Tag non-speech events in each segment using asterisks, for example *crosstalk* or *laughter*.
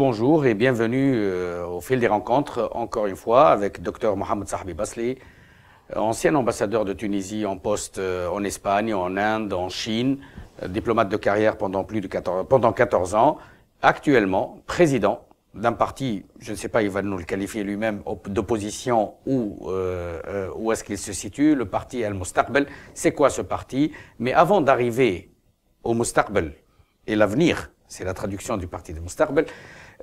Rebonjour et bienvenue euh, au fil des rencontres, encore une fois, avec Dr Mohamed Sahbi Basli, ancien ambassadeur de Tunisie en poste euh, en Espagne, en Inde, en Chine, euh, diplomate de carrière pendant plus de 14, pendant 14 ans, actuellement président d'un parti, je ne sais pas, il va nous le qualifier lui-même, d'opposition ou euh, où est-ce qu'il se situe, le parti Al-Mustaqbal. C'est quoi ce parti? Mais avant d'arriver au Mustaqbal et l'avenir, c'est la traduction du parti de Mustaqbal,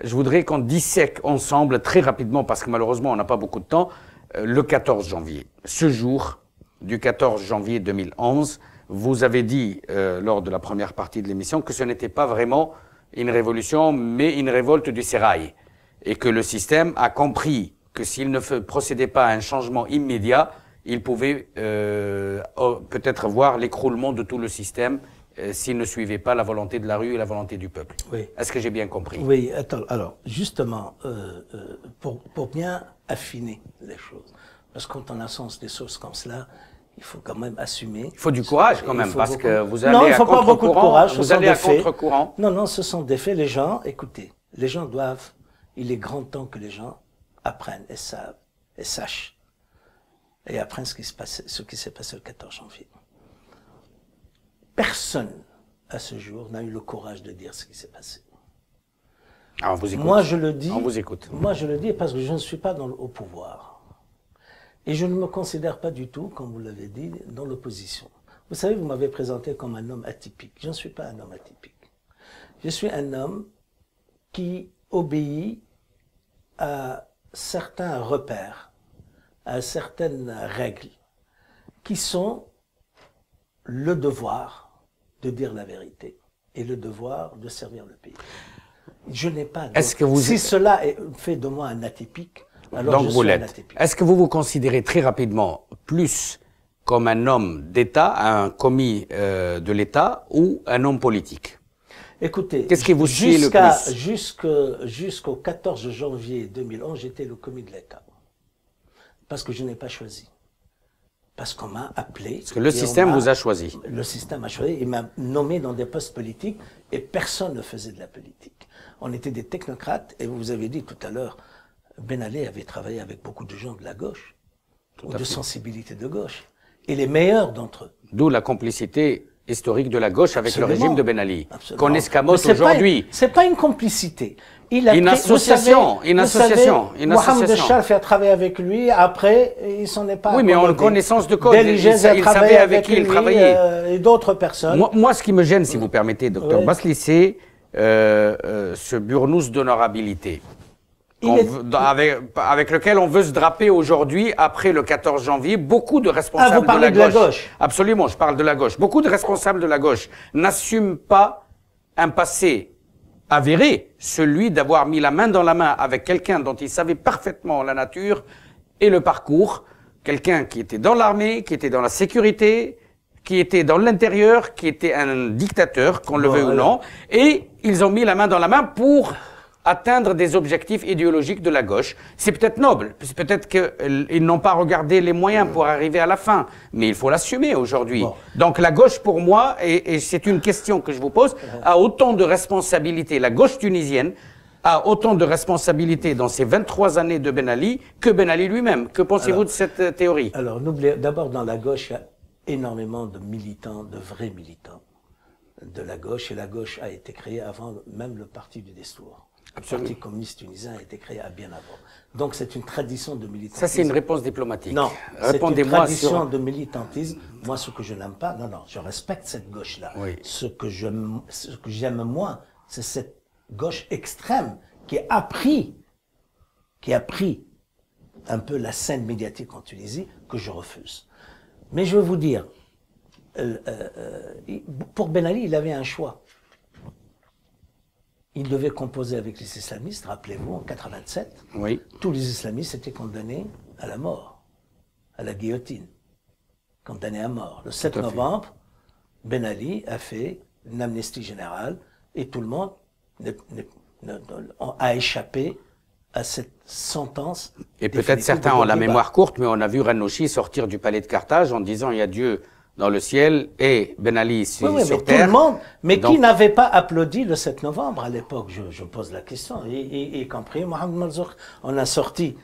je voudrais qu'on dissèque ensemble très rapidement, parce que malheureusement on n'a pas beaucoup de temps, euh, le 14 janvier. Ce jour du 14 janvier 2011, vous avez dit euh, lors de la première partie de l'émission que ce n'était pas vraiment une révolution, mais une révolte du sérail. Et que le système a compris que s'il ne procédait pas à un changement immédiat, il pouvait euh, peut-être voir l'écroulement de tout le système euh, s'il ne suivait pas la volonté de la rue et la volonté du peuple. Oui. Est-ce que j'ai bien compris? Oui, attends, alors, justement, euh, euh, pour, pour bien affiner les choses, parce que quand on a sens des choses comme cela, il faut quand même assumer. Il faut du courage quand même, parce que vous allez non, il faut pas beaucoup de courage. Vous allez à contre-courant. Non, non, ce sont des faits. Les gens, écoutez, les gens doivent. Il est grand temps que les gens apprennent et savent et sachent et apprennent ce qui se passe, ce qui s'est passé le 14 janvier personne à ce jour n'a eu le courage de dire ce qui s'est passé. Ah, on vous écoute. Moi, je le dis. On vous écoute. Moi, je le dis parce que je ne suis pas dans, au pouvoir. Et je ne me considère pas du tout, comme vous l'avez dit, dans l'opposition. Vous savez, vous m'avez présenté comme un homme atypique. Je ne suis pas un homme atypique. Je suis un homme qui obéit à certains repères, à certaines règles, qui sont le devoir de dire la vérité et le devoir de servir le pays. Je n'ai pas. Est-ce que vous si cela fait de moi un atypique, alors je suis un atypique. Est-ce que vous vous considérez très rapidement plus comme un homme d'État, un commis euh, de l'État ou un homme politique? Écoutez, qu'est-ce qui vous suit le plus? Jusqu'au 14 janvier 2011, j'étais le commis de l'État parce que je n'ai pas choisi parce qu'on m'a appelé. Parce que le système vous a choisi. Le système a choisi, il m'a nommé dans des postes politiques et personne ne faisait de la politique. On était des technocrates et vous avez dit tout à l'heure, Ben Ali avait travaillé avec beaucoup de gens de la gauche, ou de sensibilité de gauche, et les meilleurs d'entre eux. D'où la complicité historique de la gauche avec le régime de Ben Ali, qu'on escamote aujourd'hui. C'est pas une complicité. Il a une, association, une association, une association. Mohamed Charf a travaillé avec lui. Après, il s'en est pas. Oui, mais en connaissance de cause. Il, il, savait avec, qui il travaillait. Euh, et d'autres personnes. Moi, ce qui me gêne, si vous permettez, docteur Basli, c'est euh, euh, ce burnous d'honorabilité. avec, lequel on veut se draper aujourd'hui, après le 14 janvier, beaucoup de responsables ah, vous parlez de, la, de la gauche. Absolument, je parle de la gauche. Beaucoup de responsables de la gauche n'assument pas un passé avéré, celui d'avoir mis la main dans la main avec quelqu'un dont il savait parfaitement la nature et le parcours, quelqu'un qui était dans l'armée, qui était dans la sécurité, qui était dans l'intérieur, qui était un dictateur, qu'on le veuille ou non, et ils ont mis la main dans la main pour atteindre des objectifs idéologiques de la gauche. C'est peut-être noble, peut-être qu'ils n'ont pas regardé les moyens pour arriver à la fin, mais il faut l'assumer aujourd'hui. Donc la gauche, pour moi, et, c'est une question que je vous pose, a autant de responsabilités, la gauche tunisienne a autant de responsabilités dans ces 23 années de Ben Ali que Ben Ali lui-même. Que pensez-vous de cette euh, théorie? Alors, n'oubliez d'abord, dans la gauche, il y a énormément de militants, de vrais militants de la gauche, et la gauche a été créée avant même le parti du Destour. Le Parti communiste tunisien a été créé à bien avant. Donc c'est une tradition de militantisme. Ça c'est une réponse diplomatique. Non, c'est une tradition de militantisme. Moi ce que je n'aime pas, non non, je respecte cette gauche-là. Ce que je, ce que j'aime moins, c'est cette gauche extrême qui a pris, qui a pris un peu la scène médiatique en Tunisie que je refuse. Mais je veux vous dire, euh, euh, euh pour Ben Ali, il avait un choix il devait composer avec les islamistes, rappelez-vous, en 87. Oui. Tous les islamistes étaient condamnés à la mort, à la guillotine, condamnés à mort. Le 7 novembre, Ben Ali a fait une amnistie générale et tout le monde a échappé à cette sentence. Et peut-être certains ont la mémoire courte, mais on a vu Ranouchi sortir du palais de Carthage en disant il y a Dieu dans le ciel et Ben Ali sur, oui, oui, sur mais terre. Tout le monde, mais Donc- qui n'avait pas applaudi le 7 novembre à l'époque je, je pose la question, y, y- y compris Mohamed Marzouk. On a sorti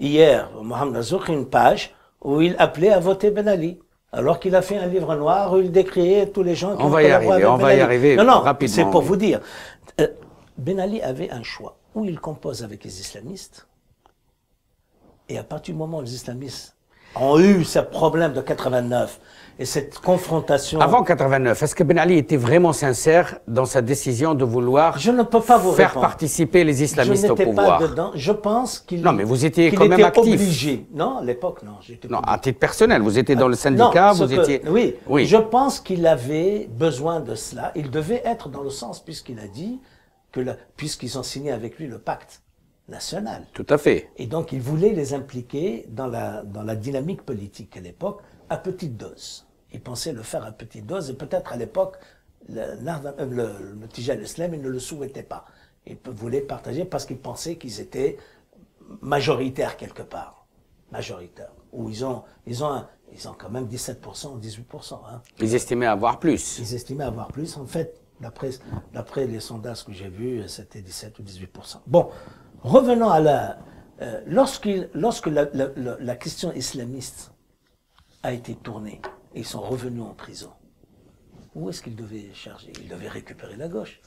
hier, Mohamed Marzouk, une page où il appelait à voter Ben Ali. Alors qu'il a fait un livre noir où il décriait tous les gens qui On va y arriver, on Ben va y arriver Non, non, rapidement, c'est pour oui. vous dire. Euh, ben Ali avait un choix. Ou il compose avec les islamistes, et à partir du moment où les islamistes ont eu ce problème de 89 et cette confrontation. Avant 89, est-ce que Ben Ali était vraiment sincère dans sa décision de vouloir Je ne peux pas vous faire répondre. participer les je islamistes au n'étais pouvoir pas dedans. Je pense qu'il. Non, mais vous étiez quand même était actif. obligé. Non, à l'époque, non. Non, à titre personnel, vous étiez dans le syndicat, Non, vous que- étiez... Oui, oui. je pense qu'il avait besoin de cela. Il devait être dans le sens, puisqu'il a dit que, puisqu'ils ont signé avec lui le pacte national. Tout à fait. Et donc, il voulait les impliquer dans la, dans la dynamique politique à l'époque, à petite dose. Il pensait le faire à petite dose, et peut-être à l'époque, le, le, le Tijal Islam, il ne le souhaitait pas. Il pe- voulait partager parce qu'il pensait qu'ils étaient majoritaires quelque part. Majoritaires. Ou ils ont, ils ont, un- ils ont quand même 17% ou 18%. Hein. Ils estimaient avoir plus. Ils estimaient avoir plus. En fait, d'après, d'après les sondages que j'ai vus, c'était 17 ou 18% Bon, revenons à la. euh, lorsque la, la- la- la question islamiste a été tournée, et ils sont revenus en prison, où est-ce qu'ils devaient charger? Ils devaient récupérer la gauche.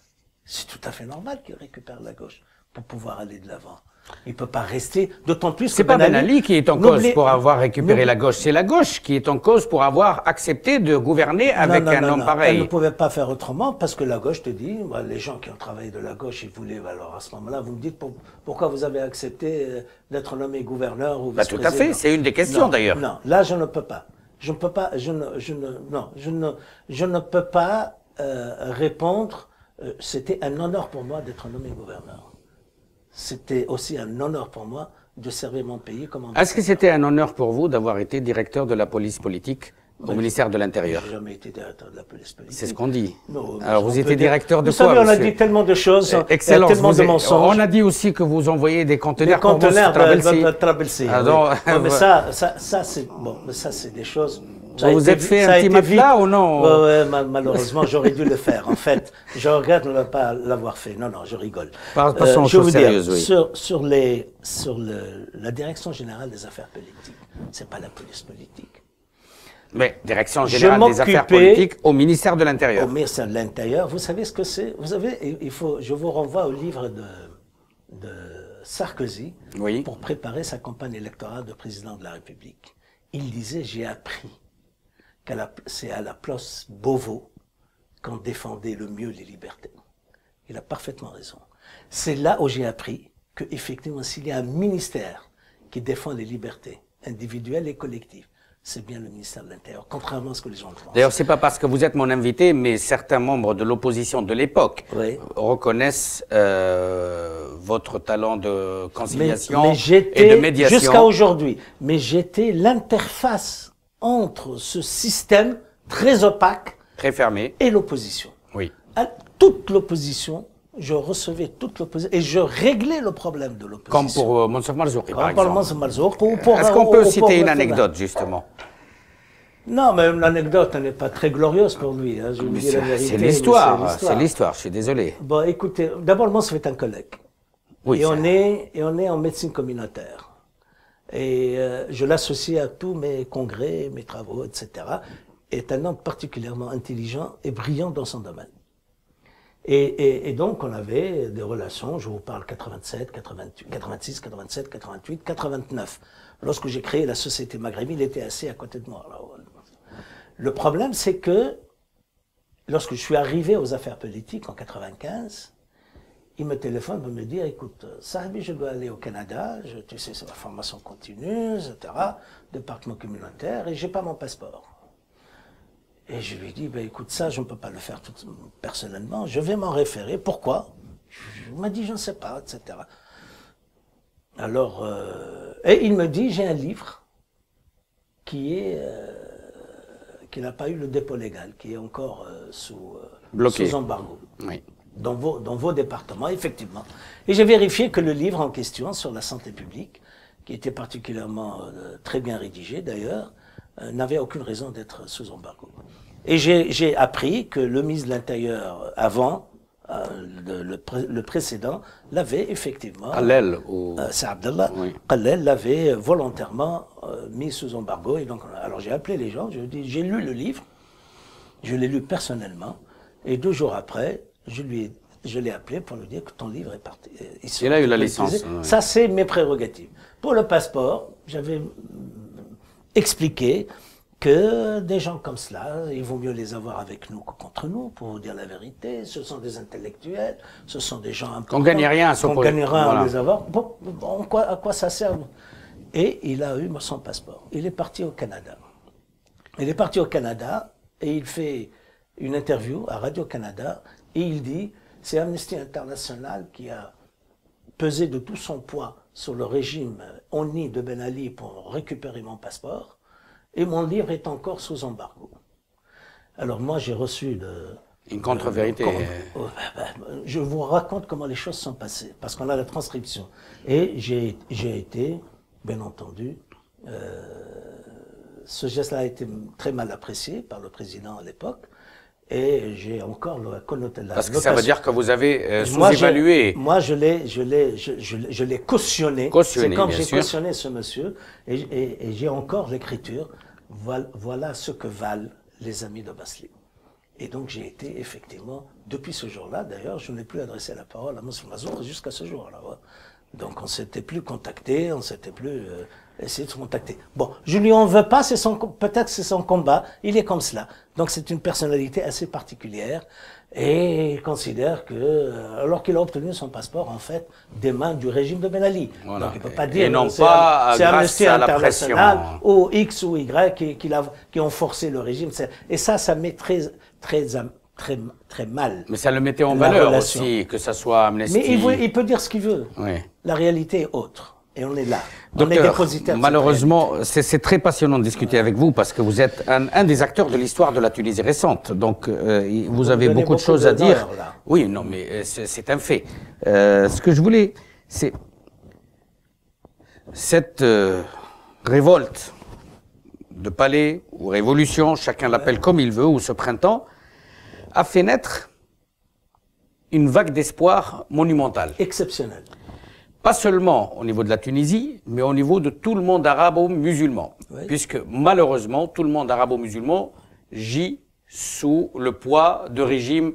C'est tout à fait normal qu'ils récupèrent la gauche pour pouvoir aller de l'avant. Il ne peut pas rester, d'autant plus C'est que pas Ben Ali qui est en cause pour avoir récupéré la gauche, c'est la gauche qui est en cause pour avoir accepté de gouverner avec Non, non, un non, homme non. Elle pareil. ne pouvait pas faire autrement parce que la gauche te dit, bah, les gens qui ont travaillé de la gauche, ils voulaient, bah, alors à ce moment-là, vous me dites pour- pourquoi vous avez accepté euh, d'être nommé gouverneur ou Bah, tout à vice-président? fait, c'est une des questions, d'ailleurs. Non, là je ne peux pas. Je ne peux pas, je ne, je ne, non, je ne, je ne peux pas euh, répondre. euh, C'était un honneur pour moi d'être nommé gouverneur. C'était aussi un honneur pour moi de servir mon pays comme. Est-ce que c'était un honneur pour vous d'avoir été directeur de la police politique au ministère de l'Intérieur J'ai jamais été directeur de la police politique. C'est ce qu'on dit. Non, Alors vous étiez dire- directeur de Vous quoi savez, on a dit tellement de choses, Euh, a Excellence. tellement de mensonges. On a dit aussi que vous envoyez des des conteneurs pour conteneurs de, Trabelsi, Ah, mais *laughs* ça, ça, ça c'est bon, mais ça c'est des choses. Vous êtes fait un petit matelas ou non malheureusement, j'aurais dû le faire. En fait, je regrette ne pas l'avoir fait. Non, non, je rigole. Euh, passons aux je vais choses sérieuses, oui. Sur, sur les, sur le, la direction générale des affaires politiques, c'est pas la police politique. Mais direction générale des affaires politiques au ministère de l'Intérieur. Au ministère de l'Intérieur, vous savez ce que c'est? Vous savez, il- il faut, je vous renvoie au livre de, de Sarkozy Oui. pour préparer sa campagne électorale de président de la République. Il disait J'ai appris que c'est à la place Beauvau qu'on défendait le mieux les libertés. Il a parfaitement raison. C'est là où j'ai appris que effectivement, s'il y a un ministère qui défend les libertés individuelles et collectives, c'est bien le ministère de l'Intérieur, contrairement à ce que les gens pensent. D'ailleurs, c'est pas parce que vous êtes mon invité, mais certains membres de l'opposition de l'époque Oui. reconnaissent euh, votre talent de conciliation mais et de médiation. jusqu'à aujourd'hui, mais j'étais l'interface entre ce système très opaque Très fermé. et l'opposition. Oui. À toute l'opposition, je recevais toute l'opposition et je réglais le problème de l'opposition. Comme pour euh, Monsef Marzouki, par le exemple. Mons Malzouk ou pour- Est-ce qu'on ou- peut ou citer une anecdote, justement? Non, mais l'anecdote n'est pas très glorieuse pour lui. hein, je vous Mais dis la C'est vérité, c'est mais l'histoire, c'est l'histoire, je suis désolé. Bon, écoutez, d'abord, Mons est un collègue. Oui, et, on est, et on est en médecine communautaire. Et euh, je l'associe à tous mes congrès, mes travaux, etc. Est un homme particulièrement intelligent et brillant dans son domaine. Et, et, et donc, on avait des relations, je vous parle 87, 88, 86, 87, 88, 89. Lorsque j'ai créé la société maghrébine, il était assis à côté de moi. Le problème, c'est que lorsque je suis arrivé aux affaires politiques en 95, il me téléphone pour me dire, écoute, Sahabi, je dois aller au Canada, je, tu sais, c'est la formation continue, etc., département communautaire, et j'ai pas mon passeport. Et je lui dis, ben, écoute, ça, je ne peux pas le faire tout, personnellement, je vais m'en référer. Pourquoi? Il m'a dit, je ne sais pas, etc. Alors, euh, et il me dit, j'ai un livre qui est, euh, qui n'a pas eu le dépôt légal, qui est encore euh, sous, Bloqué. sous embargo Oui. dans vos, dans vos départements, effectivement. Et j'ai vérifié que le livre en question sur la santé publique, qui était particulièrement très bien rédigé d'ailleurs, n'avait aucune raison d'être sous embargo. Et j'ai appris que le ministre de l'Intérieur avant, euh, le, le, précédent, l'avait effectivement. Khalel ou. Euh, Abdallah. Oui. L'avait volontairement euh, mis sous embargo. Et donc, alors j'ai appelé les gens, je dis j'ai lu le livre, je l'ai lu personnellement, et deux jours après, je lui ai je l'ai appelé pour lui dire que ton livre est parti. Il a eu la licence. Ça, c'est mes prérogatives. Pour le passeport, j'avais expliqué que des gens comme cela, il vaut mieux les avoir avec nous que contre nous, pour vous dire la vérité. Ce sont des intellectuels, ce sont des gens importants. Qu'on gagne rien à Qu'on gagne rien à les avoir. Bon, quoi, à quoi ça sert? Et il a eu son passeport. Il est parti au Canada. Il est parti au Canada et il fait une interview à Radio-Canada et il dit, c'est Amnesty International qui a pesé de tout son poids sur le régime ONI de Ben Ali pour récupérer mon passeport et mon livre est encore sous embargo. Alors moi, j'ai reçu le... Une contre-vérité. Oh, bah, bah, je vous raconte comment les choses sont passées, parce qu'on a la transcription. Et j'ai été, bien entendu, euh, ce geste-là a été très mal apprécié par le président à l'époque. Et j'ai encore le connotation. Parce que ça veut dire que vous avez euh, sous-évalué. Moi, je l'ai, je l'ai, je, je, l'ai cautionné. Cautionné, C'est comme j'ai cautionné ce monsieur, et, et, et j'ai encore l'écriture. Voilà, voilà, ce que valent les amis de Basli. Et donc j'ai été effectivement, depuis ce jour-là, d'ailleurs, je n'ai plus adressé la parole à M. Mazour jusqu'à ce jour-là. Donc on s'était plus contacté, on s'était plus euh, essayé de se contacter. Bon, je lui en veux pas, c'est son peut-être c'est son combat, il est comme cela. Donc c'est une personnalité assez particulière et il considère que euh, alors qu'il a obtenu son passeport en fait des mains du régime de Ben Ali. Voilà. Donc il peut pas dire et non pas c'est Amnesty International ou X ou Y qui, qui, qui ont forcé le régime. Et ça, ça met très très très, très mal. Mais ça le mettait en valeur aussi, que ça soit Amnesty. Mais il, il peut dire ce qu'il veut. Oui. La réalité est autre. Et on est là. Docteur, on est dépositaire. Malheureusement, c'est très passionnant de discuter avec vous parce que vous êtes un, un des acteurs de l'histoire de la Tunisie récente. Donc, euh, vous, avez beaucoup, de choses à dire. Là. Oui, non, mais euh, c'est un fait. Euh, ce que je voulais, c'est cette euh, révolte de palais ou révolution, chacun l'appelle comme il veut, ou ce printemps, a fait naître une vague d'espoir monumentale. Exceptionnelle pas seulement au niveau de la Tunisie, mais au niveau de tout le monde arabo-musulman. Oui. Puisque malheureusement, tout le monde arabo-musulman gît sous le poids de régimes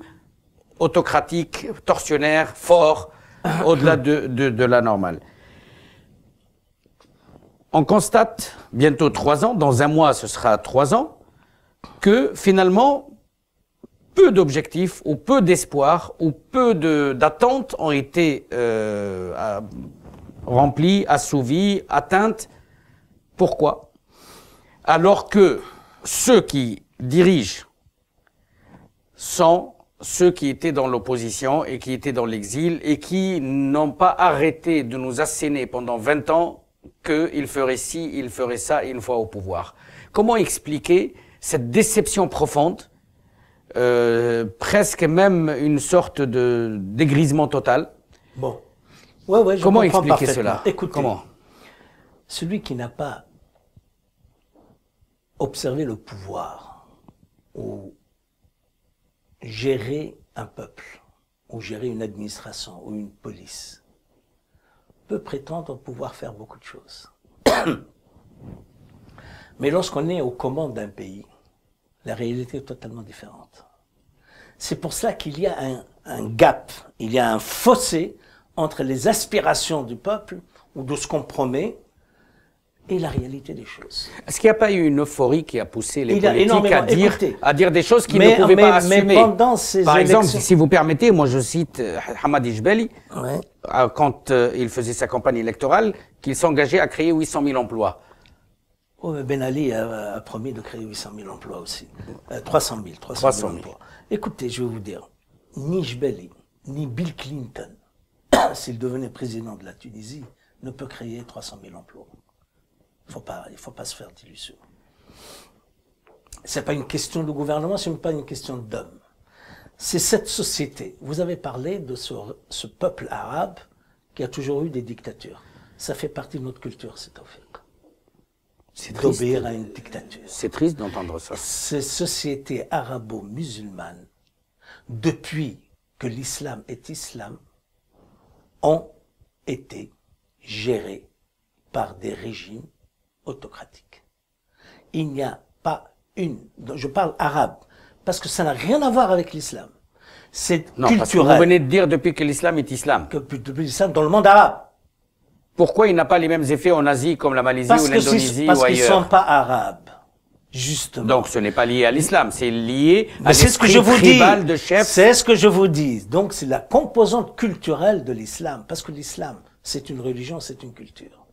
autocratiques, tortionnaires, forts, *coughs* au-delà de, de, de, la normale. On constate bientôt trois ans, dans un mois ce sera trois ans, que finalement, peu d'objectifs ou peu d'espoir ou peu d'attentes ont été euh, remplies, assouvies, atteintes. Pourquoi? Alors que ceux qui dirigent sont ceux qui étaient dans l'opposition et qui étaient dans l'exil et qui n'ont pas arrêté de nous asséner pendant 20 ans qu'ils feraient ci, ils feraient ça une fois au pouvoir. Comment expliquer cette déception profonde euh, presque même une sorte de dégrisement total. Bon. Ouais, ouais, je Comment expliquer cela? Écoutez, Comment? celui qui n'a pas observé le pouvoir ou géré un peuple ou gérer une administration ou une police peut prétendre pouvoir faire beaucoup de choses. *coughs* Mais lorsqu'on est aux commandes d'un pays, la réalité est totalement différente. C'est pour cela qu'il y a un, un, gap, il y a un fossé entre les aspirations du peuple ou de ce qu'on promet et la réalité des choses. Est-ce qu'il n'y a pas eu une euphorie qui a poussé les politiques à dire, écoutez, à dire des choses qu'ils ne pouvaient mais, pas assumer? Mais pendant ces Par élections... exemple, si vous permettez, moi je cite euh, Hamad Ijbeli, Ouais. euh, quand euh, il faisait sa campagne électorale, qu'il s'engageait à créer 800 000 emplois. Oh, Ben Ali a, a promis de créer 800 000 emplois aussi. Euh, 300 000, 300 300 000 000. emplois. Écoutez, je vais vous dire, ni Jbeli, ni Bill Clinton, *coughs* s'il devenait président de la Tunisie, ne peut créer 300 000 emplois. Il faut pas, il faut pas se faire d'illusions. C'est pas une question de gouvernement, c'est même pas une question d'homme. C'est cette société. Vous avez parlé de ce, peuple arabe qui a toujours eu des dictatures. Ça fait partie de notre culture, c'est au fait. D'obéir à une dictature. C'est triste d'entendre ça. Ces sociétés arabo-musulmanes, depuis que l'islam est islam, ont été gérées par des régimes autocratiques. Il n'y a pas une, je parle arabe, parce que ça n'a rien à voir avec l'islam. C'est culturel. Parce que vous venez de dire depuis que l'islam est islam. Que depuis l'islam dans le monde arabe. Pourquoi il n'a pas les mêmes effets en Asie comme la Malaisie ou l'Indonésie ou ailleurs Parce qu'ils ne sont pas arabes. Justement. Donc ce n'est pas lié à l'islam, c'est lié à l'esprit tribal de chef. C'est ce que je vous dis. Donc c'est la composante culturelle de l'islam, parce que l'islam, c'est une religion, c'est une culture.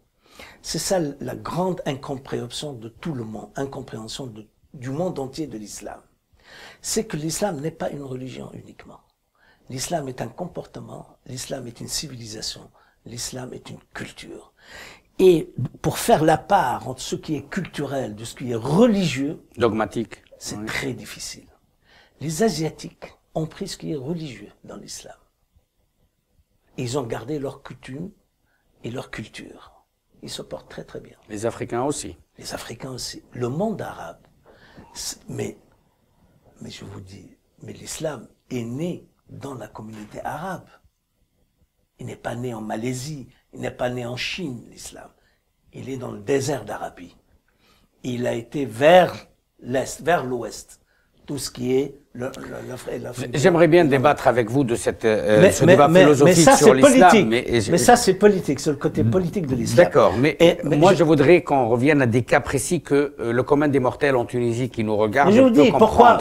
C'est ça la grande incompréhension de tout le monde, incompréhension de, du monde entier de l'islam. C'est que l'islam n'est pas une religion uniquement. L'islam est un comportement, l'islam est une civilisation, l'islam est une culture. Et pour faire la part entre ce qui est culturel de ce qui est religieux, dogmatique, c'est très difficile. Les Asiatiques ont pris ce qui est religieux dans l'islam. Ils ont gardé leurs coutumes et leur culture. Ils se portent très très bien. Les Africains aussi. Les Africains aussi. Le monde arabe. Mais, mais je vous dis, mais l'islam est né dans la communauté arabe. Il n'est pas né en Malaisie, il n'est pas né en Chine, l'islam. Il est dans le désert d'Arabie. Il a été vers l'est, vers l'ouest. Tout ce qui est J'aimerais bien débattre avec vous de cette, euh, ce débat philosophique sur l'islam. Mais, mais, ça, c'est politique, c'est le côté politique de l'islam. D'accord, mais, moi, je... voudrais qu'on revienne à des cas précis que euh, le commun des mortels en Tunisie qui nous regarde. je vous dis, pourquoi,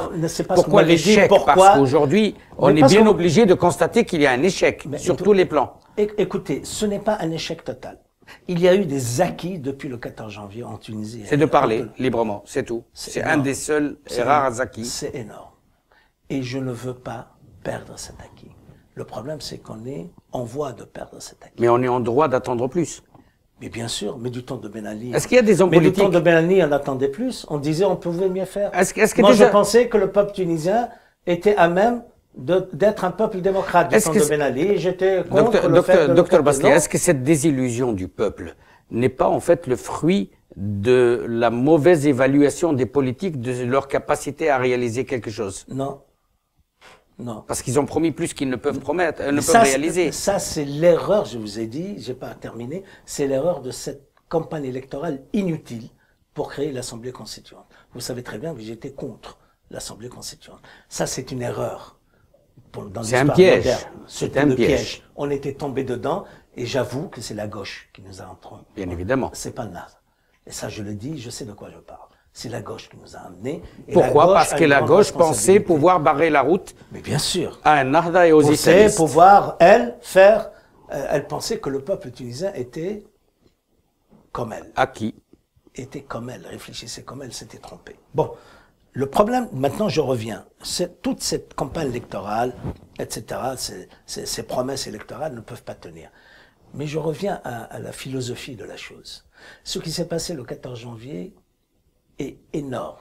pas pourquoi l'échec Parce qu'aujourd'hui, on est bien obligé de constater qu'il y a un échec sur tous les plans. Écoutez, ce n'est pas un échec total. Il y a eu des acquis depuis le 14 janvier en Tunisie. C'est de parler librement, c'est tout. C'est un des seuls et rares acquis. C'est énorme. Et je ne veux pas perdre cet acquis. Le problème, c'est qu'on est en voie de perdre cet acquis. Mais on est en droit d'attendre plus. Mais bien sûr, mais du temps de Ben Ali. Est-ce qu'il y a des hommes mais politiques du temps de Ben Ali, on attendait plus. On disait on pouvait mieux faire. Est-ce, est-ce que Moi, je pensais que le peuple tunisien était à même d'être un peuple démocrate du temps de Ben Ali. J'étais contre docteur, le docteur, fait docteur Basquiat, est-ce que cette désillusion du peuple n'est pas en fait le fruit de la mauvaise évaluation des politiques, de leur capacité à réaliser quelque chose? Non. Non. Parce qu'ils ont promis plus qu'ils ne peuvent promettre, euh, ne peuvent réaliser. Ça, c'est l'erreur, je vous ai dit, j'ai pas terminé, c'est l'erreur de cette campagne électorale inutile pour créer l'Assemblée constituante. Vous savez très bien que j'étais contre l'Assemblée constituante. Ça, c'est une erreur. C'est un piège. C'est un piège. On était tombé dedans, et j'avoue que c'est la gauche qui nous a entrés. Bien évidemment. C'est pas le. Et ça, je le dis, je sais de quoi je parle. C'est la gauche qui nous a amenés. Pourquoi? Parce que la gauche pensait pouvoir barrer la route. Mais bien sûr. À un Nahda et aux islamistes. pouvoir, elle, faire. Euh, elle pensait que le peuple tunisien était comme elle. Acquis. Était comme elle, réfléchissait comme elle, s'était trompée. Bon. Le problème, maintenant je reviens, c'est toute cette campagne électorale, etc., ces, promesses électorales ne peuvent pas tenir. Mais je reviens à, à la philosophie de la chose. Ce qui s'est passé le 14 janvier, est énorme.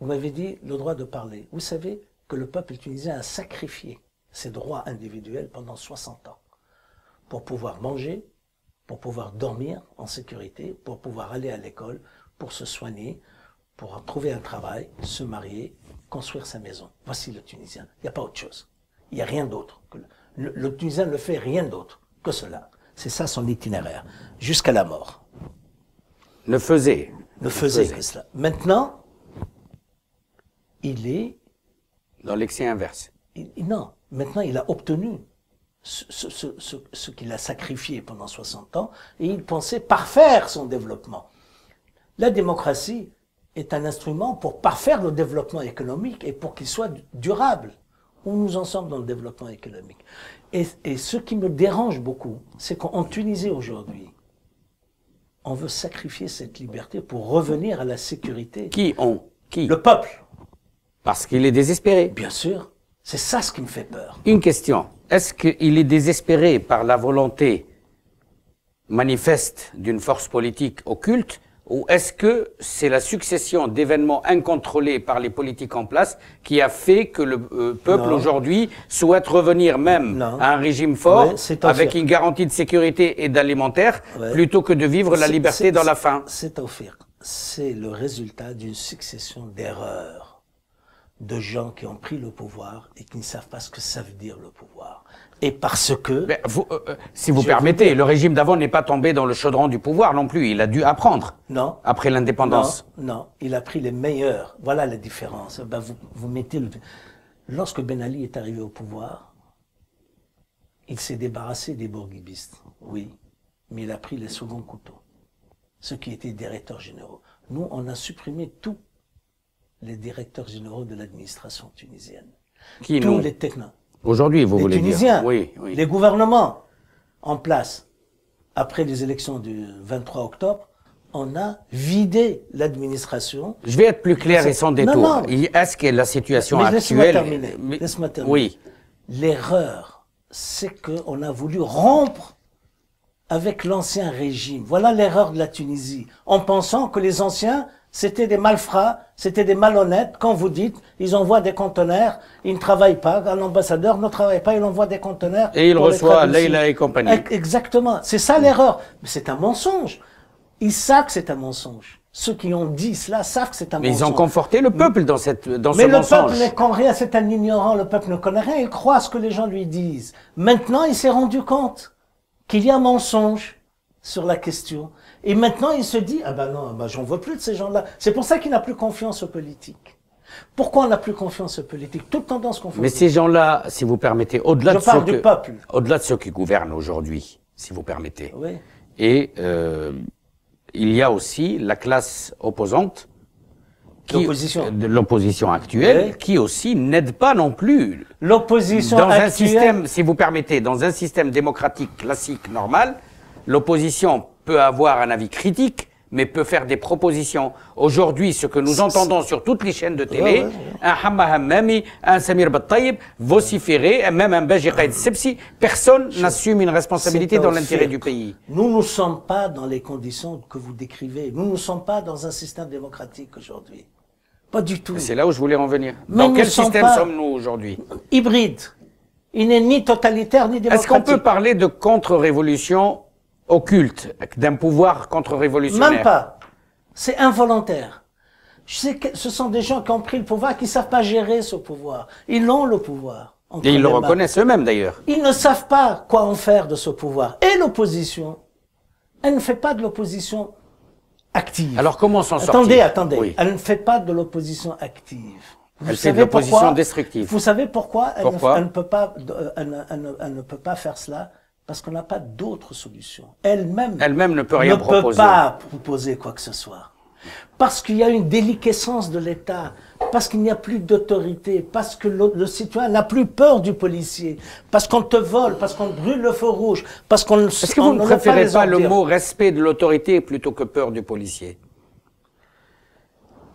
Vous m'avez dit le droit de parler. Vous savez que le peuple tunisien a sacrifié ses droits individuels pendant 60 ans pour pouvoir manger, pour pouvoir dormir en sécurité, pour pouvoir aller à l'école, pour se soigner, pour trouver un travail, se marier, construire sa maison. Voici le Tunisien. Il n'y a pas autre chose. Il n'y a rien d'autre. Le, le Tunisien ne fait rien d'autre que cela. C'est ça son itinéraire, jusqu'à la mort. Ne faisait ne faisait que cela. Maintenant, il est... Dans l'excès inverse. non, maintenant il a obtenu ce, ce, qu'il a sacrifié pendant 60 ans et il pensait parfaire son développement. La démocratie est un instrument pour parfaire le développement économique et pour qu'il soit durable. Où nous en sommes dans le développement économique. Et, et ce qui me dérange beaucoup, c'est qu'en Tunisie aujourd'hui, on veut sacrifier cette liberté pour revenir à la sécurité. Qui ont Qui? Le peuple. Parce qu'il est désespéré. Bien sûr. C'est ça ce qui me fait peur. Une question. Est-ce qu'il est désespéré par la volonté manifeste d'une force politique occulte ou est-ce que c'est la succession d'événements incontrôlés par les politiques en place qui a fait que le euh, peuple aujourd'hui souhaite revenir même à un régime fort avec une garantie de sécurité et d'alimentaire plutôt que de vivre la liberté dans la faim C'est offert. C'est le résultat d'une succession d'erreurs de gens qui ont pris le pouvoir et qui ne savent pas ce que ça veut dire le pouvoir et parce que... Vous, euh, euh, si vous permettez, le régime d'avant n'est pas tombé dans le chaudron du pouvoir non plus. Il a dû apprendre. Non. Après l'indépendance. Non, non. Il a pris les meilleurs. Voilà la différence. Ben, vous, vous mettez le... Lorsque Ben Ali est arrivé au pouvoir, il s'est débarrassé des bourguibistes. Oui. Mais il a pris les seconds couteaux. Ceux qui étaient directeurs généraux. Nous, on a supprimé tous les directeurs généraux de l'administration tunisienne. Qui, tous les technos. Aujourd'hui, vous voulez Tunisiens, dire oui, oui. les gouvernements en place après les élections du 23 octobre, on a vidé l'administration. Je vais être plus clair et sans détour. Est-ce que la situation Mais actuelle... Terminer. Laisse-moi terminer. Oui. L'erreur, c'est qu'on a voulu rompre avec l'ancien régime. Voilà l'erreur de la Tunisie. En pensant que les anciens c'était des malfrats, c'était des malhonnêtes. Quand vous dites, ils envoient des conteneurs, ils ne travaillent pas, un ambassadeur ne travaille pas, il envoie des conteneurs. Et il reçoit Leila et compagnie. Exactement. C'est ça l'erreur. Mais c'est un mensonge. Ils savent que c'est un mensonge. Ceux qui ont dit cela savent que c'est un Mais mensonge. ils ont conforté le peuple dans cette dans Mais ce mensonge. Mais le peuple qu'en rien, c'est un ignorant. Le peuple ne connaît rien. Il croit ce que les gens lui disent. Maintenant, il s'est rendu compte qu'il y a mensonge sur la question. Et maintenant, il se dit, ah ben non, ben j'en veux plus de ces gens-là. C'est pour ça qu'il n'a plus confiance aux politiques. Pourquoi on n'a plus confiance aux politiques? Toute tendance confondue. Mais ces gens-là, si vous permettez, au-delà de ceux du peuple. au-delà de ceux qui gouvernent aujourd'hui, si vous permettez. Oui. Et euh, il y a aussi la classe opposante, l'opposition, actuelle, qui aussi n'aide pas non plus. L'opposition dans un système, si vous permettez, dans un système démocratique classique normal, l'opposition peut avoir un avis critique, mais peut faire des propositions. Aujourd'hui, ce que nous entendons sur toutes les chaînes de télé, un Hamma Hammami, un Samir Battayib, vociférer, même un Baji Qaïd Sepsi, personne n'assume une responsabilité dans l'intérêt du pays. Nous ne sommes pas dans les conditions que vous décrivez. Nous ne sommes pas dans un système démocratique aujourd'hui. Pas du tout. C'est là où je voulais en venir. dans quel système sommes-nous aujourd'hui Hybride. Il n'est ni totalitaire ni démocratique. Est-ce qu'on peut parler de contre-révolution occulte d'un pouvoir contre-révolutionnaire. Même pas. C'est involontaire. Je sais que ce sont des gens qui ont pris le pouvoir, qui ne savent pas gérer ce pouvoir. Ils ont le pouvoir. Et ils le reconnaissent eux-mêmes d'ailleurs. Ils ne savent pas quoi en faire de ce pouvoir. Et l'opposition, elle ne fait pas de l'opposition active. Alors comment s'en sortir Attendez, attendez. Elle ne fait pas de l'opposition active. Vous elle fait de l'opposition destructive. Vous savez pourquoi, elle, ne, peut pas, elle, elle ne peut pas faire cela? Parce qu'on n'a pas d'autre solution. Elle-même Elle-même ne peut rien proposer. Ne peut pas proposer quoi que ce soit. Parce qu'il y a une déliquescence de l'État, parce qu'il n'y a plus d'autorité, parce que le, citoyen n'a plus peur du policier, parce qu'on te vole, parce qu'on brûle le feu rouge, parce qu'on... Est-ce que vous ne préférez pas, le mot respect de l'autorité plutôt que peur du policier?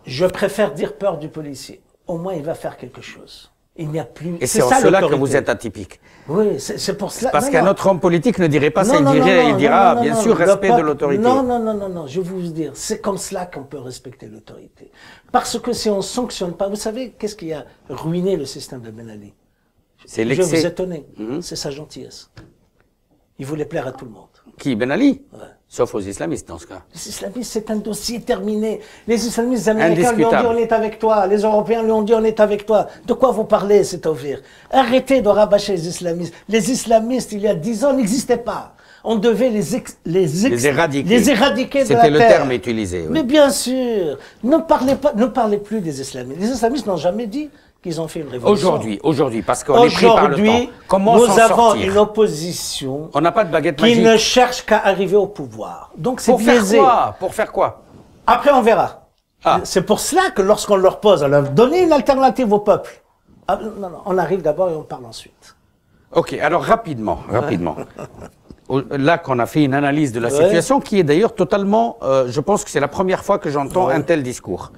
Je préfère dire peur du policier. Au moins, il va faire quelque chose. Il n'y a plus. Et c'est en cela que vous êtes atypique. Oui, c'est pour cela. Parce qu'un autre homme politique ne dirait pas ça, il, dirait, il dira, bien sûr, respect de l'autorité. Non, non, non, non, non, je vais vous dire, c'est comme cela qu'on peut respecter l'autorité. Parce que si on sanctionne pas, vous savez, qu'est-ce qui a ruiné le système de Ben Ali? C'est l'excès. Je vais vous étonner, mhm. c'est sa gentillesse. Il voulait plaire à tout le monde. Qui, Ben Ali? Ouais. Sauf aux islamistes dans ce cas. Les islamistes, c'est un dossier terminé. Les islamistes américains lui ont dit on est avec toi. Les Européens lui ont dit on est avec toi. De quoi vous parlez, c'est ouvert Arrêtez de rabâcher les islamistes. Les islamistes, il y a dix ans, n'existaient pas. On devait les, les, les éradiquer. Les éradiquer C'était le terme utilisé. Oui. Mais bien sûr, ne parlez pas, ne parlez plus des islamistes. Les islamistes n'ont jamais dit qu'ils ont fait une révolution. Aujourd'hui, aujourd'hui, parce qu'on est pris par le temps. Comment nous avons une opposition On n'a pas de baguette qui ne cherche qu'à arriver au pouvoir. Donc c'est biaisé. Pour faire quoi? Pour faire quoi? Après, on verra. Ah. C'est pour cela que lorsqu'on leur pose, on leur donne une alternative au peuple. Ah, non, non, on arrive d'abord et on parle ensuite. Ok, alors rapidement, rapidement. *laughs* Là qu'on a fait une analyse de la situation, qui est d'ailleurs totalement, euh, je pense que c'est la première fois que j'entends un tel discours.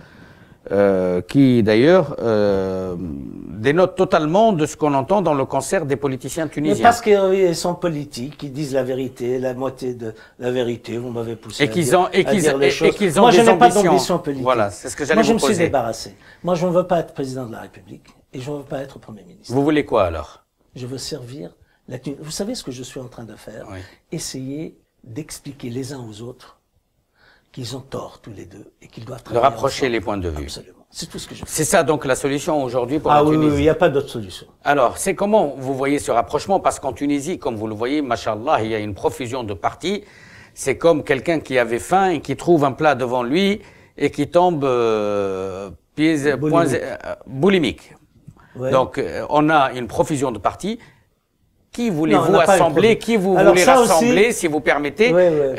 Euh, qui d'ailleurs euh, dénote totalement de ce qu'on entend dans le concert des politiciens Mais tunisiens. parce qu'ils sont politiques, ils disent la vérité, la moitié de la vérité. Vous m'avez poussé Et à qu'ils dire- ont- et qu'ils- et- et qu'ils ont Moi, je des n'ai pas ambitions. d'ambition politique. Voilà, c'est ce que j'allais Moi, je me suis débarrassé. Moi, je ne veux pas être président de la République et je ne veux pas être Premier ministre. Vous voulez quoi alors? Je veux servir la Tunisie. Vous savez ce que je suis en train de faire? Oui. Essayer d'expliquer les uns aux autres qu'ils ont tort tous les deux et qu'ils doivent De travailler rapprocher ensemble. les points de vue. Absolument. C'est tout ce que je. C'est ça donc la solution aujourd'hui pour Ah la oui, Tunisie oui, il n'y a pas d'autre solution. Alors, c'est comment vous voyez ce rapprochement? Parce qu'en Tunisie, comme vous le voyez, machallah, il y a une profusion de partis. C'est comme quelqu'un qui avait faim et qui trouve un plat devant lui et qui tombe euh, pieds, Boulimique. points, euh, boulimique. Ouais. Donc, euh, on a une profusion de partis. Qui voulez-vous assembler? Qui vous Alors, voulez aussi- rassembler, si vous permettez?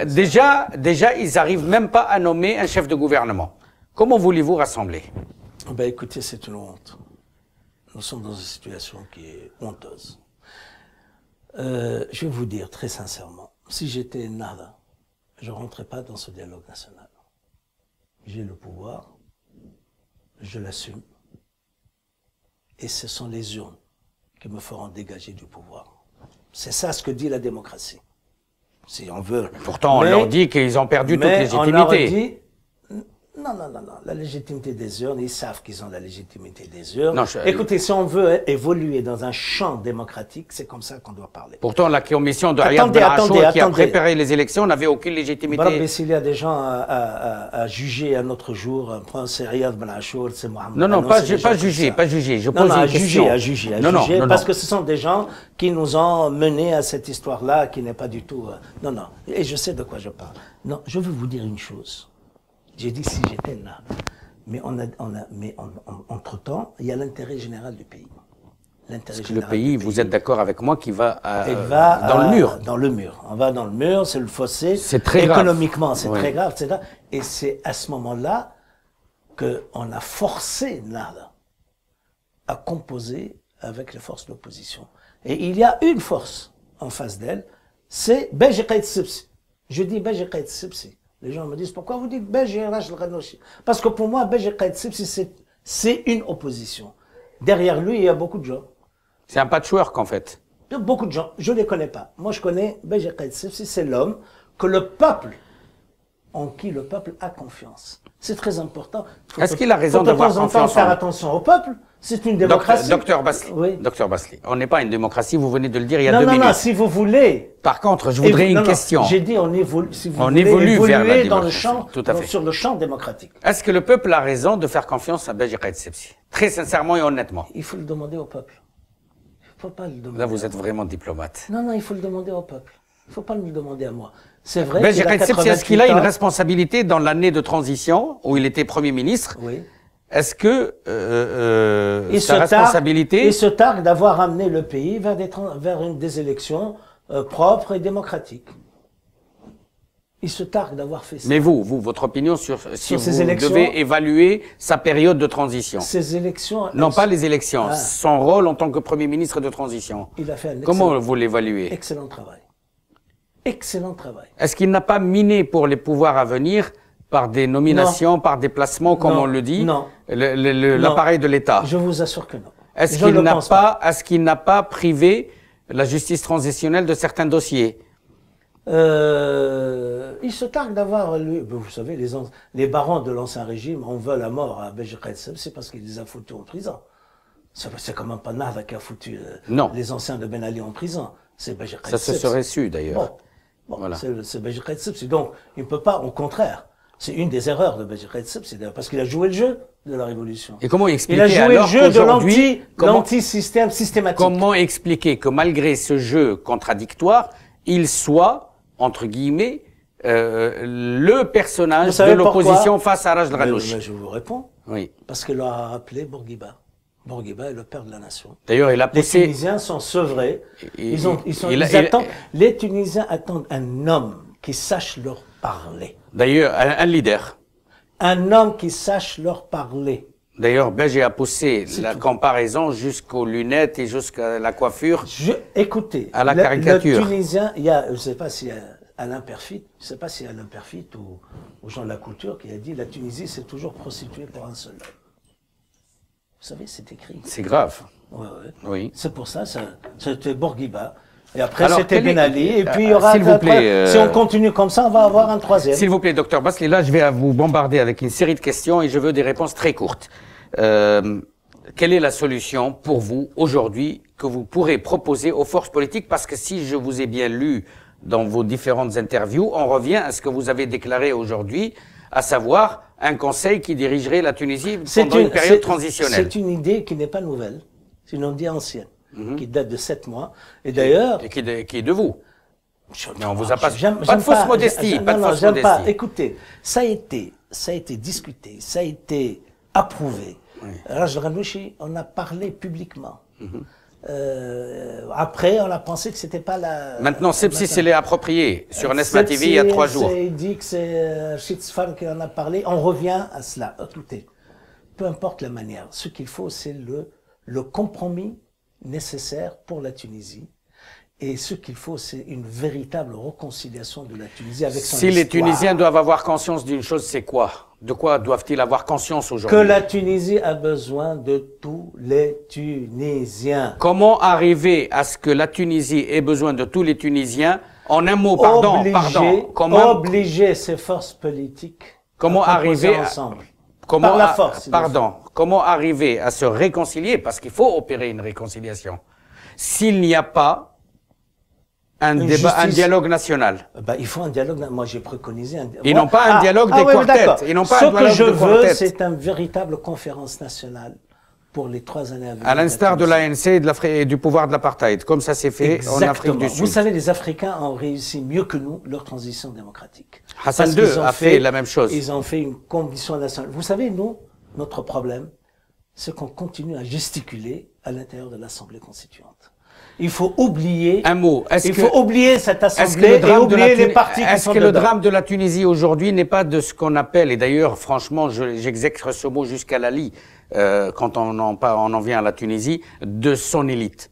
Déjà, déjà, ils arrivent même pas à nommer un chef de gouvernement. Comment voulez-vous rassembler? Ben écoutez, c'est une honte. Nous sommes dans une situation qui est honteuse. Euh, je vais vous dire très sincèrement, si j'étais nada, je ne rentrais pas dans ce dialogue national. J'ai le pouvoir, je l'assume, et ce sont les urnes qui me feront dégager du pouvoir. C'est ça ce que dit la démocratie. Si on veut. Pourtant, on Mais- leur dit qu'ils ont perdu toute mais on leur légitimité. dit, non, non, non, non. La légitimité des urnes, ils savent qu'ils ont la légitimité des urnes. Non, je- Écoutez, si on veut évoluer dans un champ démocratique, c'est comme ça qu'on doit parler. Pourtant, la commission de Riyad Attendez, attendez, qui a préparé les élections n'avait aucune légitimité. Voilà, mais s'il y a des gens à, à- à- à juger un autre jour, un c'est Riyad Ben Achour, c'est Mohamed. Non, non, pas ju- pas juger, pas juger. Je pose non, une à question. juger, à juger, à Non, non, juger, non, parce que ce sont des gens qui nous ont menés à cette histoire-là, qui n'est pas du tout. euh, non, non. Et je sais de quoi je parle. Non, je veux vous dire une chose. J'ai dit si j'étais là, mais on a, on a, mais entre temps, il y a l'intérêt général du pays. L'intérêt Le pays, vous êtes d'accord avec moi, qui va, euh, et va dans à- le mur. Dans le mur. On va dans le mur, c'est le fossé. C'est très grave. Économiquement, c'est Oui. très grave, etc. Et c'est à ce moment-là qu'on a forcé Nada à composer avec les forces d'opposition. Et il y a une force en face d'elle, c'est Beji Qaïd Sibsi. Je dis Beji Qaïd Sibsi. Les gens me disent, pourquoi vous dites Beji Raj Ghannouchi Parce que pour moi, Qaïd Sibsi, c'est- c'est une opposition. Derrière lui, il y a beaucoup de gens. C'est un patchwork, en fait. Il y a beaucoup de gens, je ne les connais pas. Moi, je connais Qaïd Sibsi, c'est l'homme que le peuple, en qui le peuple a confiance. C'est très important. Est-ce qu'il a raison de d'avoir temps en temps confiance faire en- attention au peuple. C'est une démocratie. docteur Basli. Oui. Docteur Basli. On n'est pas une démocratie, vous venez de le dire il y a non, deux non, minutes. non, si vous voulez. Par contre, je voudrais une non, non, question. J'ai dit, on évolue, si vous On voulez évolue évoluer vers la dans le démocratie. champ, Tout à dans- fait. sur le champ démocratique. Est-ce que le peuple a raison de faire confiance à Beji Qaïd Sebsi Très sincèrement et honnêtement. Il faut le demander au peuple. Il ne faut pas le demander. Là, vous êtes vraiment diplomate. Non, non, il faut le demander au peuple. Il ne faut pas me le demander à moi. C'est vrai. Est-ce qu'il a 88 une responsabilité dans l'année de transition où il était Premier ministre? Oui. Est-ce que euh, euh, sa se targue- responsabilité il se targue d'avoir amené le pays vers des, vers une, des élections euh, propres et démocratiques. Il se targue d'avoir fait ça. Mais vous, vous, votre opinion sur si Sur vous ces élections devez évaluer sa période de transition Ces élections. Non, pas les élections, Ah. son rôle en tant que Premier ministre de transition. Il a fait un Comment vous l'évaluez? Excellent travail. Excellent travail. Est-ce qu'il n'a pas miné pour les pouvoirs à venir par des nominations, par des placements, comme Non. on le dit, l'appareil de l'État Je vous assure que non. Est-ce qu'il n'a pas, est-ce qu'il n'a pas privé la justice transitionnelle de certains dossiers Euh, il se targue d'avoir, ben, vous savez, les, barons de l'ancien régime, on veut la mort à Sebsi, c'est parce qu'il les a foutus en prison. C'est quand même pas Nada qui a foutu euh, Non. les anciens de Ben Ali en prison. C'est Ça se serait su d'ailleurs. Bon, bon Voilà. c'est. Donc, il ne peut pas, au contraire. C'est une des erreurs de Sebsi, d'ailleurs, parce qu'il a joué le jeu de la révolution. Et comment Il expliquer a joué le alors jeu de qu'aujourd'hui, l'anti- comment, l'anti-système systématique? comment expliquer que malgré ce jeu contradictoire, il soit entre guillemets euh, le personnage de l'opposition face à Raj Je vous réponds. Oui. Parce qu'il a rappelé Bourguiba. Bourguiba est le père de la nation. D'ailleurs, il a Les poussé. Tunisiens sont sevrés. Il- Ils, ont, ils, sont, il- ils il- attendent, les Tunisiens attendent un homme qui sache leur parler. D'ailleurs, un, un leader. Un homme qui sache leur parler. D'ailleurs, Beji a poussé la tout. comparaison jusqu'aux lunettes et jusqu'à la coiffure. Je, écoutez, À la le- caricature. Le Tunisien, il y a, je ne sais pas s'il y a Alain Perfit, je ne sais pas si Alain Perfit ou, ou Jean de la Couture qui a dit la Tunisie s'est toujours prostituée pour un seul homme. Vous savez, c'est écrit. C'est grave. Ouais, ouais. Oui. C'est pour ça, ça c'était Bourguiba. Et après, c'était Ben Ali. Et puis, il y Euh, aura. s'il vous plaît, euh, Si on continue comme ça, on va avoir un troisième. S'il vous plaît, docteur Basli, là, je vais vous bombarder avec une série de questions et je veux des réponses très courtes. Euh, quelle est la solution pour vous aujourd'hui que vous pourrez proposer aux forces politiques? Parce que si je vous ai bien lu dans vos différentes interviews, on revient à ce que vous avez déclaré aujourd'hui, à savoir un conseil qui dirigerait la Tunisie pendant une, période c'est- transitionnelle. C'est une idée qui n'est pas nouvelle. C'est une idée ancienne, qui date de sept mois. Et d'ailleurs, Et qui, est de- qui est de vous. Je- Mais on vous a pas- pas de fausse modestie, pas de fausse j'aime pas. modestie. Écoutez, ça a été, ça a été discuté, ça a été approuvé. Raj Ranouchi, on a parlé publiquement. Mhm. Euh, après, on a pensé que c'était pas la. Maintenant, Sepsi s'est approprié sur Nesma Sepsi, TV il y a trois jours. c'est- Il dit que c'est euh, Shitsfan qui en a parlé. On revient à cela. Écoutez, peu importe la manière, ce qu'il faut, c'est le, le compromis nécessaire pour la Tunisie. Et ce qu'il faut, c'est une véritable réconciliation de la Tunisie avec son Si les histoire. Tunisiens doivent avoir conscience d'une chose, c'est quoi? De quoi doivent-ils avoir conscience Que aujourd'hui la Tunisie a besoin de tous les Tunisiens. Comment arriver à ce que la Tunisie ait besoin de tous les Tunisiens? En un mot, pardon, obliger, pardon. Comment, obliger ces forces politiques comment à arriver à- ensemble. Comment par la force, Pardon. Comment arriver à se réconcilier? Parce qu'il faut opérer une réconciliation. S'il n'y a pas un débat, un dialogue national. Ben, il faut un dialogue. Moi, j'ai préconisé un Ils n'ont pas un dialogue des oui, oui, quartettes. d'accord. Ils n'ont pas Ce un que dialogue je de veux, quartettes. c'est une véritable conférence nationale pour les trois années à venir. À l'instar de la l'ANC et, du pouvoir de l'apartheid, comme ça s'est fait en Afrique du Vous Sud. savez, les Africains ont réussi mieux que nous leur transition démocratique. Hassan II a fait la même chose. Ils ont fait une condition nationale. Vous savez, nous, notre problème, c'est qu'on continue à gesticuler à l'intérieur de l'Assemblée constituante. Il faut oublier. Un mot. Il que- faut oublier cette assemblée et oublier les partis qui est-ce que le drame de la Tunisie aujourd'hui n'est pas de ce qu'on appelle, et d'ailleurs, franchement, je- j'exècre ce mot jusqu'à la lie, euh, quand on en, on en vient à la Tunisie, de son élite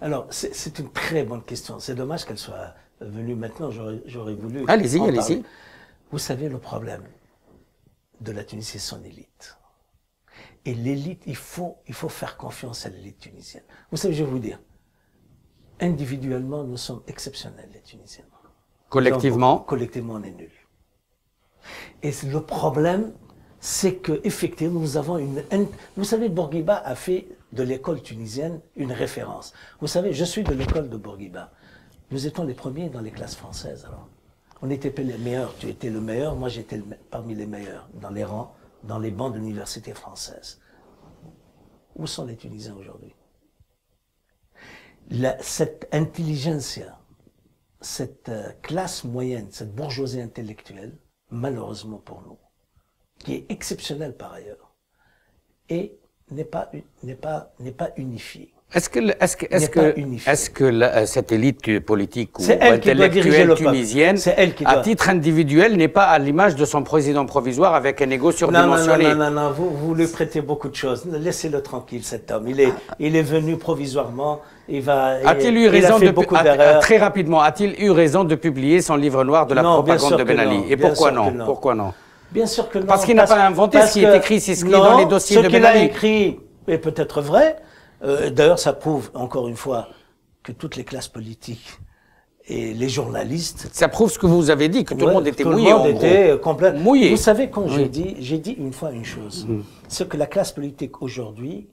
Alors, c'est une très bonne question. C'est dommage qu'elle soit venue maintenant. J'aurais voulu. Allez-y, allez-y. Vous savez, le problème de la Tunisie, c'est son élite. Et l'élite, il faut, il faut faire confiance à l'élite tunisienne. Vous savez, je vais vous dire, individuellement, nous sommes exceptionnels, les Tunisiens. Collectivement Donc, collectivement, on est nuls. Et c'est- le problème, c'est que effectivement, nous avons une. Vous savez, Bourguiba a fait de l'école tunisienne une référence. Vous savez, je suis de l'école de Bourguiba. Nous étions les premiers dans les classes françaises. Alors, on n'était pas les meilleurs. Tu étais le meilleur. Moi, j'étais parmi les meilleurs dans les rangs, dans les bancs de l'université française. Où sont les Tunisiens aujourd'hui? Cette intelligentsia, cette euh, classe moyenne, cette bourgeoisie intellectuelle, malheureusement pour nous, qui est exceptionnelle par ailleurs, et n'est pas, n'est pas, n'est pas unifiée. Est-ce que, est-ce que, est-ce que, unifié. est-ce que la- euh, cette élite politique ou intellectuelle tunisienne, C'est elle qui à titre individuel, n'est pas à l'image de son président provisoire avec un égo Non, non, non, surdimensionné? non, non, non, vous, vous lui prêtez beaucoup de choses. Laissez-le tranquille, cet homme. Il est, il est venu provisoirement. Il va. A-t-il eu raison de beaucoup très rapidement a-t-il eu raison de publier son livre noir de la propagande de Ben Ali? Et pourquoi non. Pourquoi non? Bien sûr que non. Parce qu'il n'a pas inventé ce qui est écrit, c'est ce qui est dans les dossiers ce de qu'il Ben a écrit est peut-être vrai. Euh, D'ailleurs, ça prouve, encore une fois, que toutes les classes politiques et les journalistes Ça prouve ce que vous avez dit, que tout le Ouais, monde était tout mouillé. le monde en était complètement Mouillé. Vous savez, quand j'ai dit, j'ai dit une fois une chose, Mm. c'est que la classe politique aujourd'hui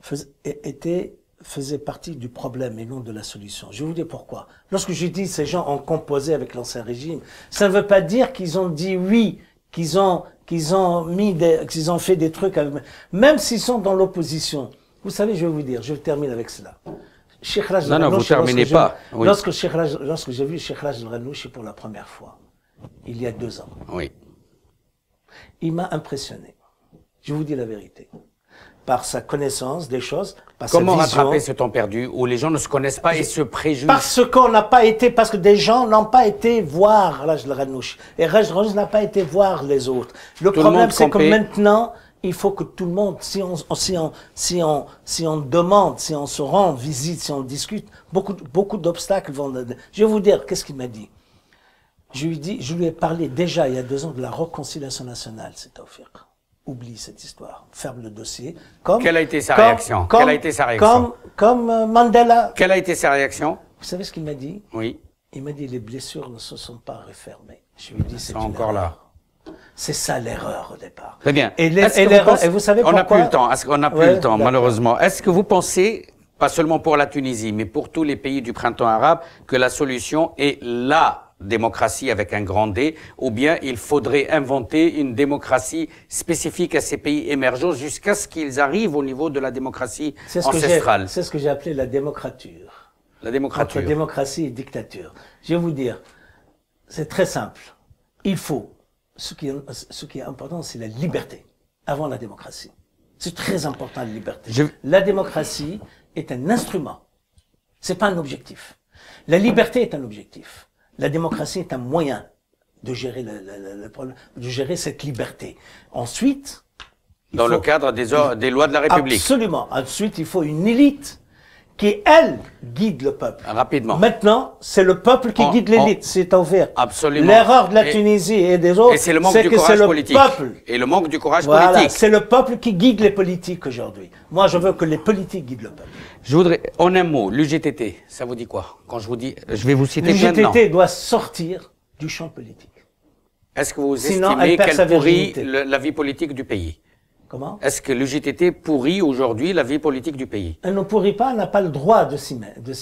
fais- était faisait partie du problème et non de la solution. Je vais vous dire pourquoi. Lorsque je dis ces gens ont composé avec l'ancien régime, ça ne veut pas dire qu'ils ont dit oui, qu'ils ont qu'ils ont mis des, qu'ils ont fait des trucs, avec- même s'ils sont dans l'opposition. Vous savez, je vais vous dire, je termine avec cela. Cheikh Raj Non, non, vous terminez lorsque pas. je- Oui. Lorsque, Cheikh Raj- lorsque j'ai vu Cheikh Raj Ranouchi pour la première fois, il y a deux ans, Oui. il m'a impressionné. Je vous dis la vérité. Par sa connaissance des choses, par Comment sa vision. rattraper ce temps perdu où les gens ne se connaissent pas et se préjugent Parce qu'on n'a pas été, parce que des gens n'ont pas été voir Raj Ranouchi. Et Raj Ranouchi n'a pas été voir les autres. Le Tout problème, c'est que maintenant, il faut que tout le monde, si on, si on, si on, si on demande, si on se rend visite, si on discute, beaucoup, beaucoup d'obstacles vont. Je vais vous dire, qu'est-ce qu'il m'a dit? Je lui, dis, je lui ai parlé déjà il y a deux ans de la réconciliation nationale, c'est offert. Oublie cette histoire, ferme le dossier. Comme, Quelle a été sa réaction? Quelle a été sa réaction? Comme, comme euh, Mandela. Quelle a été sa réaction? Vous savez ce qu'il m'a dit? Oui. Il m'a dit les blessures ne se sont pas refermées. Je lui ai dit c'est encore là. C'est ça l'erreur au départ. Très bien. Et, et, vous savez on n'a plus le temps. On n'a plus le temps, malheureusement? Est-ce que vous pensez, pas seulement pour la Tunisie, mais pour tous les pays du printemps arabe, que la solution est la démocratie avec un grand D, ou bien il faudrait inventer une démocratie spécifique à ces pays émergents jusqu'à ce qu'ils arrivent au niveau de la démocratie ancestrale. C'est ce que j'ai appelé la démocrature. La démocrature. Entre démocratie et dictature. Je vais vous dire, c'est très simple. Il faut ce qui est, ce qui est important, c'est la liberté avant la démocratie. C'est très important la liberté. La démocratie est un instrument. C'est pas un objectif. La liberté est un objectif. La démocratie est un moyen de gérer le, le, le problème, de gérer cette liberté. Ensuite, dans le cadre des, des lois de la République. Absolument. Ensuite, il faut une élite qui, elle, guide le peuple. Rapidement. Maintenant, c'est le peuple qui guide l'élite, c'est ouvert. Absolument. L'erreur de la Tunisie et des autres, c'est le manque du courage politique. Peuple. Et le manque du courage voilà, politique. C'est le peuple qui guide les politiques aujourd'hui. Moi, je veux que les politiques guident le peuple. Je voudrais, en un mot, l'UGTT, ça vous dit quoi? Quand je vous dis, je vais vous citer L'UGTT doit sortir du champ politique. Est-ce que vous estimez qu'elle pourrit la vie politique du pays? Est-ce que l'UGTT pourrit aujourd'hui la vie politique du pays Elle ne pourrit pas, elle n'a pas le droit de s'y mettre. De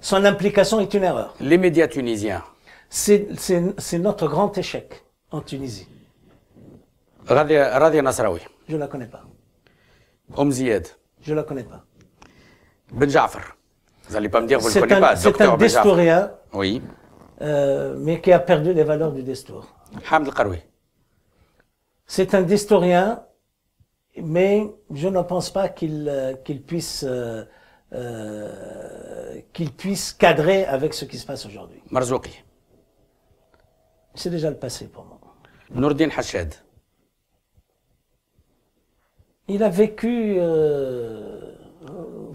son implication est une erreur. Les médias tunisiens C'est notre grand échec en Tunisie. Radia, Radia Nasraoui Je ne la connais pas. Om Ziyad Je ne la connais pas. Ben Jafar Vous n'allez pas me dire que vous ne le connaissez pas. C'est un ben destourien, oui. Euh, mais qui a perdu les valeurs du destour. Hamd Karoui c'est un historien, mais je ne pense pas qu'il euh, puisse euh, euh, qu'il puisse cadrer avec ce qui se passe aujourd'hui. Marzouki. C'est déjà le passé pour moi. Nourdin Hachad. Il a vécu.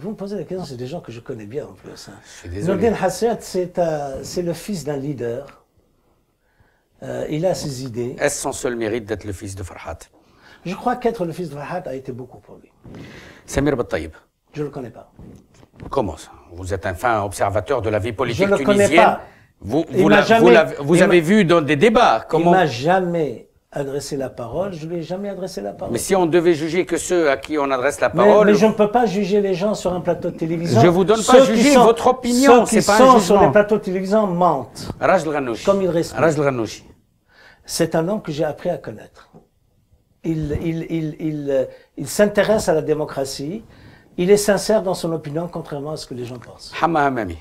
vous me posez la question, c'est des gens que je connais bien en plus. Hein. Nourdin Hachad, c'est le fils d'un leader euh, il a ses idées. Est-ce son seul mérite d'être le fils de Farhat? Je crois qu'être le fils de Farhat a été beaucoup pour lui. Samir Battaïb Je ne le connais pas. Comment ça? Vous êtes un fin observateur de la vie politique tunisienne. Je ne le connais pas. Vous, vous, avez vu dans des débats comment... Il m'a jamais adressé la parole, je ne lui ai jamais adressé la parole. Mais si on devait juger que ceux à qui on adresse la parole... Mais, je ne peux pas juger les gens sur un plateau de télévision. Je vous donne pas juger votre opinion, c'est pas un jugement. sur les plateaux de télévision mentent. Rajl Ghanouchi. Comme il Ghanouchi. C'est un homme que j'ai appris à connaître. Il, il, il, il, il s'intéresse à la démocratie. Il est sincère dans son opinion, contrairement à ce que les gens pensent. Hama Hamami.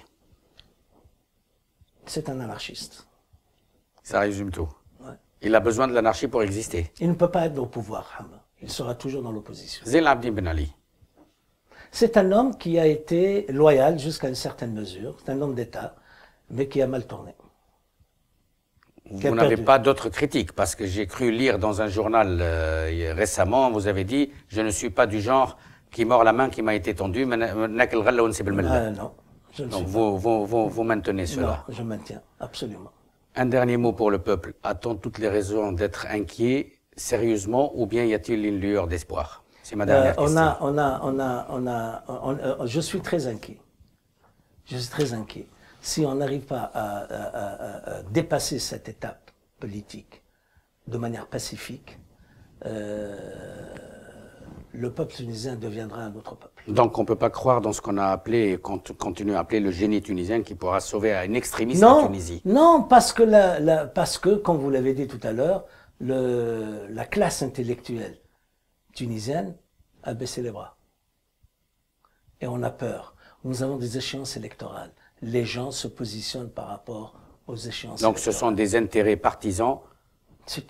C'est un anarchiste. Ça résume tout. Il a besoin de l'anarchie pour exister. Il ne peut pas être au pouvoir. Il sera toujours dans l'opposition. Abdin Ben Ali. C'est un homme qui a été loyal jusqu'à une certaine mesure. C'est un homme d'État, mais qui a mal tourné. Vous n'avez pas d'autres critiques parce que j'ai cru lire dans un journal euh, récemment, vous avez dit je ne suis pas du genre qui mord la main qui m'a été tendue. Ah, non, je ne Donc vous, Vous, vous, vous, maintenez cela. Non, je maintiens absolument. Un dernier mot pour le peuple. A-t-on toutes les raisons d'être inquiet sérieusement ou bien y a-t-il une lueur d'espoir? C'est ma dernière euh, question. On a, on a, on a, on a, euh, je suis très inquiet. Je suis très inquiet si on n'arrive pas à, dépasser cette étape politique de manière pacifique, euh, le peuple tunisien deviendra un autre peuple. Donc on ne peut pas croire dans ce qu'on a appelé et qu'on continue à appeler le génie tunisien qui pourra sauver à une extrémiste la Tunisie. Non, parce que, parce que, comme vous l'avez dit tout à l'heure, la classe intellectuelle tunisienne a baissé les bras. Et on a peur. Nous avons des échéances électorales les gens se positionnent par rapport aux échéances. Donc ce sont des intérêts partisans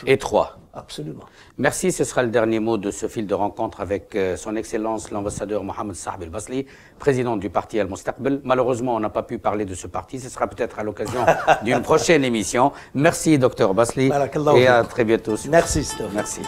étroits. Absolument. Merci, ce sera le dernier mot de ce fil de rencontre avec euh, son Excellence l'ambassadeur Mohamed Sahab El-Basli, président du parti Al-Mustaqbal. Malheureusement, on n'a pas pu parler de ce parti, ce sera peut-être à l'occasion *laughs* d'une prochaine émission. Merci, docteur Basli, et à très bientôt. Merci, Merci.